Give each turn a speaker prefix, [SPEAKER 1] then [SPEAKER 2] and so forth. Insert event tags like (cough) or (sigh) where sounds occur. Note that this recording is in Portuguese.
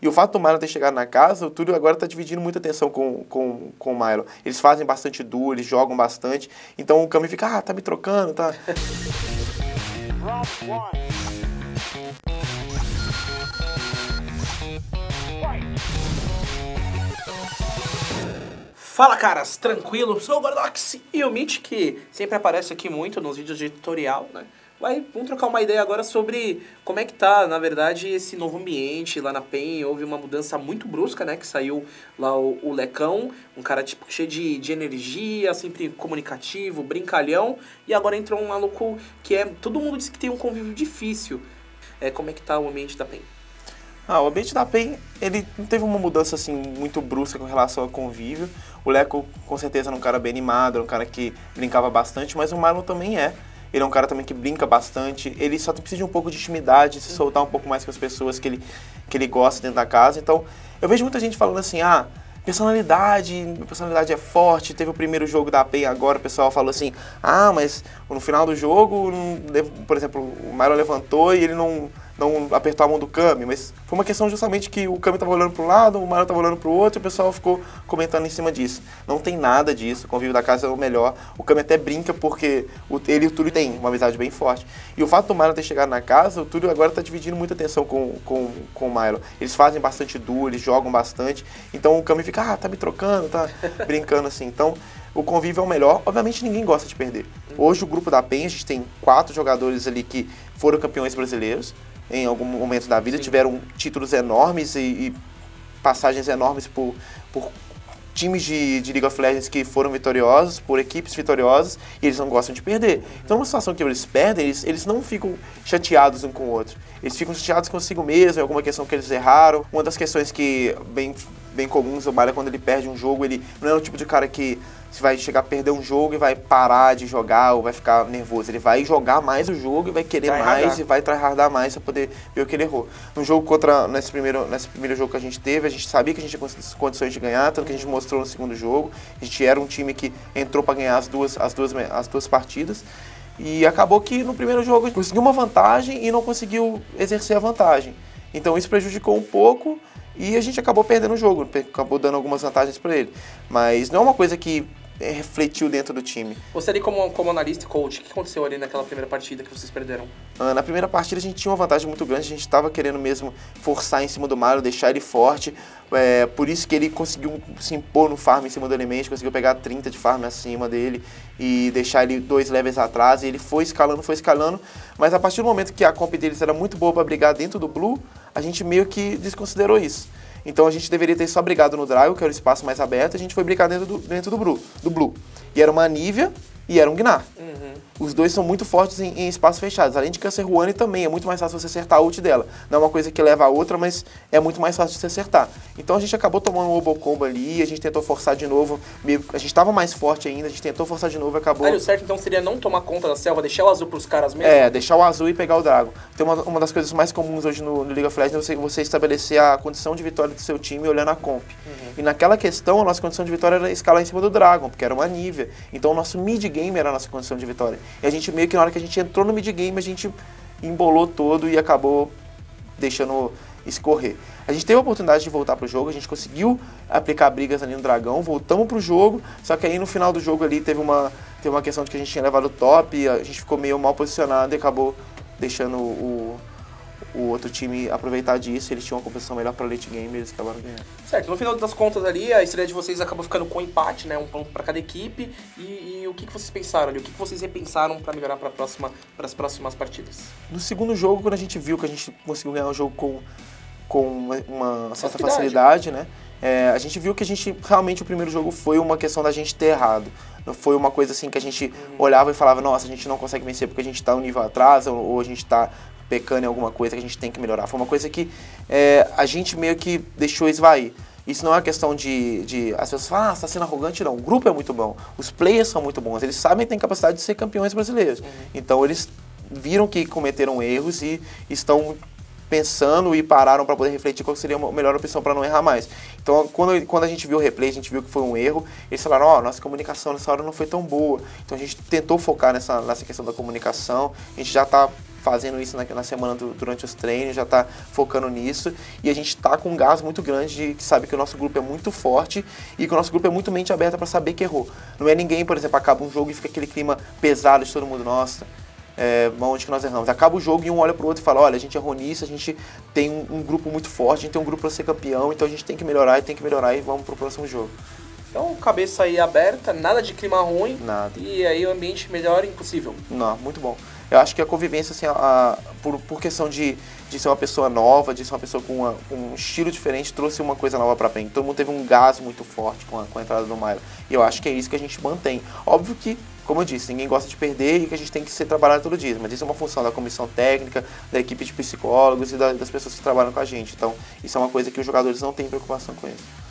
[SPEAKER 1] E o fato do Milo ter chegado na casa, o Túlio agora está dividindo muita atenção com, com, com o Milo. Eles fazem bastante duo, eles jogam bastante. Então o Cami fica, ah, tá me trocando, tá.
[SPEAKER 2] Fala caras, tranquilo? Sou o Gordox e o Mitch, que sempre aparece aqui muito nos vídeos de tutorial, né? Vai, vamos trocar uma ideia agora sobre como é que tá, na verdade, esse novo ambiente lá na PEN. Houve uma mudança muito brusca, né? Que saiu lá o, o Lecão, um cara tipo cheio de, de energia, sempre comunicativo, brincalhão. E agora entrou um maluco que é. Todo mundo diz que tem um convívio difícil. É, como é que tá o ambiente da PEN?
[SPEAKER 1] Ah, o ambiente da PEN, ele não teve uma mudança assim muito brusca com relação ao convívio. O Leco, com certeza, era um cara bem animado, era um cara que brincava bastante, mas o Marlon também é. Ele é um cara também que brinca bastante. Ele só precisa de um pouco de intimidade, se soltar um pouco mais com as pessoas que ele, que ele gosta dentro da casa. Então, eu vejo muita gente falando assim, ah, personalidade, personalidade é forte. Teve o primeiro jogo da PEN agora, o pessoal falou assim, ah, mas no final do jogo, por exemplo, o Marlon levantou e ele não não apertou a mão do Kami, mas foi uma questão justamente que o Kami estava olhando para um lado, o Mario estava olhando para o outro e o pessoal ficou comentando em cima disso. Não tem nada disso, o convívio da casa é o melhor. O Kami até brinca porque o, ele e o Túlio têm uma amizade bem forte. E o fato do Mario ter chegado na casa, o Túlio agora está dividindo muita atenção com, com, com o Milo. Eles fazem bastante duo, eles jogam bastante, então o Kami fica, ah, tá me trocando, tá (laughs) brincando assim. Então, o convívio é o melhor. Obviamente ninguém gosta de perder. Hoje o grupo da PEN, a gente tem quatro jogadores ali que foram campeões brasileiros em algum momento da vida, Sim. tiveram títulos enormes e, e, passagens enormes por, por times de, de League of Legends que foram vitoriosos, por equipes vitoriosas, e eles não gostam de perder. Então, numa situação que eles perdem, eles, eles não ficam chateados um com o outro. Eles ficam chateados consigo mesmo, em alguma questão que eles erraram. Uma das questões que, bem, bem comuns, o Malha, quando ele perde um jogo, ele não é o tipo de cara que você vai chegar a perder um jogo e vai parar de jogar ou vai ficar nervoso. Ele vai jogar mais o jogo e vai querer mais e vai tryhardar mais para poder ver o que ele errou. No jogo contra, nesse primeiro, nesse primeiro jogo que a gente teve, a gente sabia que a gente tinha condições de ganhar, tanto que a gente mostrou no segundo jogo. A gente era um time que entrou para ganhar as duas, as, duas, as duas partidas. E acabou que no primeiro jogo a gente conseguiu uma vantagem e não conseguiu exercer a vantagem. Então isso prejudicou um pouco e a gente acabou perdendo o jogo, acabou dando algumas vantagens para ele. Mas não é uma coisa que refletiu dentro do time.
[SPEAKER 2] Você ali como, como analista e coach, o que aconteceu ali naquela primeira partida que vocês perderam?
[SPEAKER 1] Ah, na primeira partida a gente tinha uma vantagem muito grande, a gente estava querendo mesmo forçar em cima do Mario, deixar ele forte, é, por isso que ele conseguiu se impor no farm em cima do Element, conseguiu pegar 30 de farm acima dele e deixar ele dois levels atrás, e ele foi escalando, foi escalando, mas a partir do momento que a comp deles era muito boa para brigar dentro do Blue, a gente meio que desconsiderou isso. Então a gente deveria ter só brigado no Drago, que era o espaço mais aberto, a gente foi brincar dentro do, dentro do, Blue, do Blue. E era uma Nivea e era um Gnar. Uhum. Os dois são muito fortes em, em espaços fechados. Além de Serruane também é muito mais fácil você acertar a ult dela. Não é uma coisa que leva a outra, mas é muito mais fácil de você acertar. Então a gente acabou tomando um Obo Combo ali, a gente tentou forçar de novo. A gente estava mais forte ainda, a gente tentou forçar de novo e acabou.
[SPEAKER 2] o certo então seria não tomar conta da selva, deixar o azul pros caras mesmo?
[SPEAKER 1] É, deixar o azul e pegar o Drago. Tem uma, uma das coisas mais comuns hoje no, no League of Legends é você, você estabelecer a condição de vitória do seu time olhando a comp. Uhum. E naquela questão, a nossa condição de vitória era escalar em cima do Dragon, porque era uma Nivea. Então o nosso mid game era a nossa condição de vitória. E a gente meio que na hora que a gente entrou no mid-game, a gente embolou todo e acabou deixando escorrer. A gente teve a oportunidade de voltar pro jogo, a gente conseguiu aplicar brigas ali no Dragão, voltamos pro jogo, só que aí no final do jogo ali teve uma, teve uma questão de que a gente tinha levado o top, a gente ficou meio mal posicionado e acabou deixando o, o outro time aproveitar disso, eles tinham uma composição melhor para late game e eles acabaram ganhando.
[SPEAKER 2] Certo, no final das contas ali, a estreia de vocês acabou ficando com empate, né? Um ponto para cada equipe. E, e, o que, que vocês pensaram ali? O que, que vocês repensaram para melhorar para próxima, as próximas partidas?
[SPEAKER 1] No segundo jogo, quando a gente viu que a gente conseguiu ganhar o jogo com, com uma, uma certa facilidade, né? É, a gente viu que a gente realmente o primeiro jogo foi uma questão da gente ter errado. Não foi uma coisa assim que a gente uhum. olhava e falava, nossa, a gente não consegue vencer porque a gente está um nível atrás ou, ou a gente está pecando em alguma coisa que a gente tem que melhorar. Foi uma coisa que é, a gente meio que deixou esvair. Isso não é uma questão de, de as pessoas falam, ah, está sendo arrogante, não. O grupo é muito bom, os players são muito bons, eles sabem que têm capacidade de ser campeões brasileiros. Uhum. Então eles viram que cometeram erros e estão pensando e pararam para poder refletir qual seria a melhor opção para não errar mais. Então, quando, quando a gente viu o replay, a gente viu que foi um erro, eles falaram, ó, oh, nossa comunicação nessa hora não foi tão boa. Então a gente tentou focar nessa, nessa questão da comunicação, a gente já está fazendo isso na, na semana do, durante os treinos, já está focando nisso. E a gente está com um gás muito grande de que sabe que o nosso grupo é muito forte e que o nosso grupo é muito mente aberta para saber que errou. Não é ninguém, por exemplo, acaba um jogo e fica aquele clima pesado de todo mundo, nossa, é, onde que nós erramos. Acaba o jogo e um olha para o outro e fala, olha, a gente errou nisso, a gente tem um, um grupo muito forte, a gente tem um grupo para ser campeão, então a gente tem que melhorar e tem que melhorar e vamos para o próximo jogo.
[SPEAKER 2] Então, cabeça aí aberta, nada de clima ruim.
[SPEAKER 1] Nada.
[SPEAKER 2] E aí o ambiente melhor impossível.
[SPEAKER 1] Não, muito bom. Eu acho que a convivência, assim, a, por, por questão de, de ser uma pessoa nova, de ser uma pessoa com, uma, com um estilo diferente, trouxe uma coisa nova pra PEN. Todo mundo teve um gás muito forte com a, com a entrada do Milo. E eu acho que é isso que a gente mantém. Óbvio que como eu disse, ninguém gosta de perder e que a gente tem que ser trabalhado todo dia. Mas isso é uma função da comissão técnica, da equipe de psicólogos e da, das pessoas que trabalham com a gente. Então, isso é uma coisa que os jogadores não têm preocupação com isso.